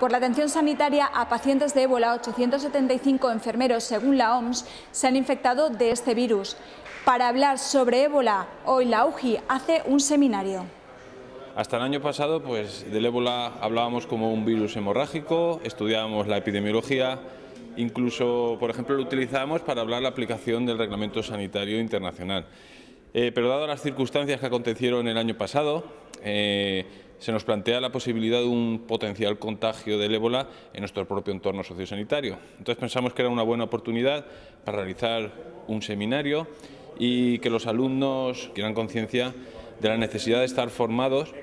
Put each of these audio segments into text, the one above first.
Por la atención sanitaria a pacientes de ébola, 875 enfermeros, según la OMS, se han infectado de este virus. Para hablar sobre ébola, hoy la UGI hace un seminario. Hasta el año pasado, pues del ébola hablábamos como un virus hemorrágico, estudiábamos la epidemiología, incluso, por ejemplo, lo utilizábamos para hablar la aplicación del Reglamento Sanitario Internacional. Eh, pero dado las circunstancias que acontecieron el año pasado, eh, se nos plantea la posibilidad de un potencial contagio del ébola en nuestro propio entorno sociosanitario. Entonces pensamos que era una buena oportunidad para realizar un seminario y que los alumnos quieran conciencia de la necesidad de estar formados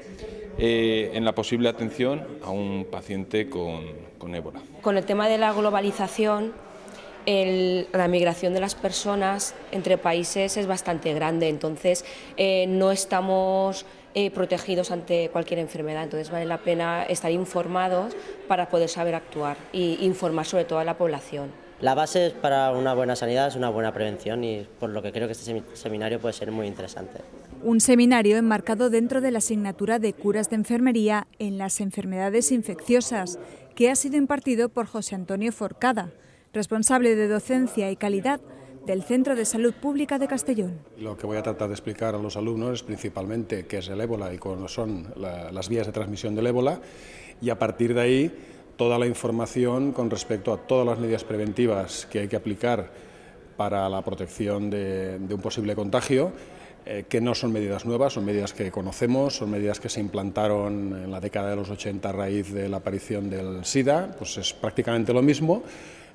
eh, en la posible atención a un paciente con, con ébola. Con el tema de la globalización, la migración de las personas entre países es bastante grande, entonces eh, no estamos eh, protegidos ante cualquier enfermedad, entonces vale la pena estar informados para poder saber actuar e informar sobre toda la población. La base para una buena sanidad es una buena prevención y por lo que creo que este seminario puede ser muy interesante. Un seminario enmarcado dentro de la asignatura de curas de enfermería en las enfermedades infecciosas, que ha sido impartido por José Antonio Forcada, responsable de docencia y calidad del Centro de Salud Pública de Castellón. Lo que voy a tratar de explicar a los alumnos es principalmente qué es el ébola y cómo son las vías de transmisión del ébola y a partir de ahí toda la información con respecto a todas las medidas preventivas que hay que aplicar para la protección de, un posible contagio, eh, que no son medidas nuevas, son medidas que conocemos, son medidas que se implantaron en la década de los 80 a raíz de la aparición del SIDA, pues es prácticamente lo mismo.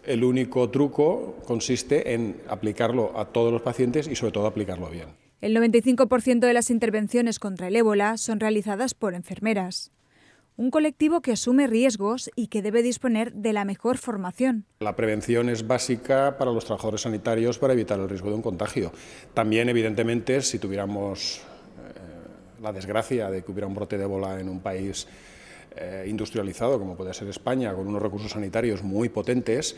El único truco consiste en aplicarlo a todos los pacientes y sobre todo aplicarlo bien. El 95% de las intervenciones contra el ébola son realizadas por enfermeras un colectivo que asume riesgos y que debe disponer de la mejor formación. La prevención es básica para los trabajadores sanitarios para evitar el riesgo de un contagio. También, evidentemente, si tuviéramos eh, la desgracia de que hubiera un brote de ébola en un país eh, industrializado, como puede ser España, con unos recursos sanitarios muy potentes,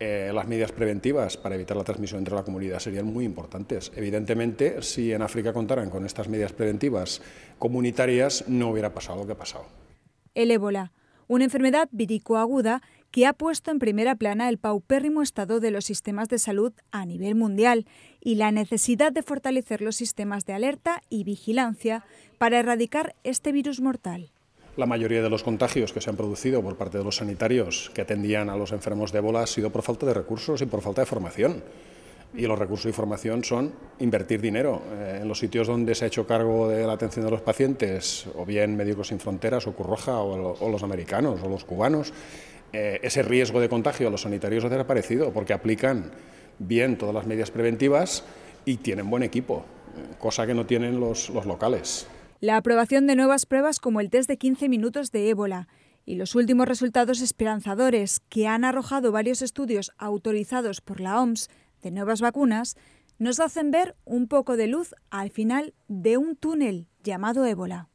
eh, las medidas preventivas para evitar la transmisión entre la comunidad serían muy importantes. Evidentemente, si en África contaran con estas medidas preventivas comunitarias, no hubiera pasado lo que ha pasado el ébola, una enfermedad aguda que ha puesto en primera plana el paupérrimo estado de los sistemas de salud a nivel mundial y la necesidad de fortalecer los sistemas de alerta y vigilancia para erradicar este virus mortal. La mayoría de los contagios que se han producido por parte de los sanitarios que atendían a los enfermos de ébola ha sido por falta de recursos y por falta de formación y los recursos de información son invertir dinero. Eh, en los sitios donde se ha hecho cargo de la atención de los pacientes, o bien Médicos Sin Fronteras, o Curroja, o, los americanos, o los cubanos, eh, ese riesgo de contagio a los sanitarios ha desaparecido porque aplican bien todas las medidas preventivas y tienen buen equipo, cosa que no tienen los locales. La aprobación de nuevas pruebas como el test de 15 minutos de ébola y los últimos resultados esperanzadores que han arrojado varios estudios autorizados por la OMS de nuevas vacunas nos hacen ver un poco de luz al final de un túnel llamado ébola.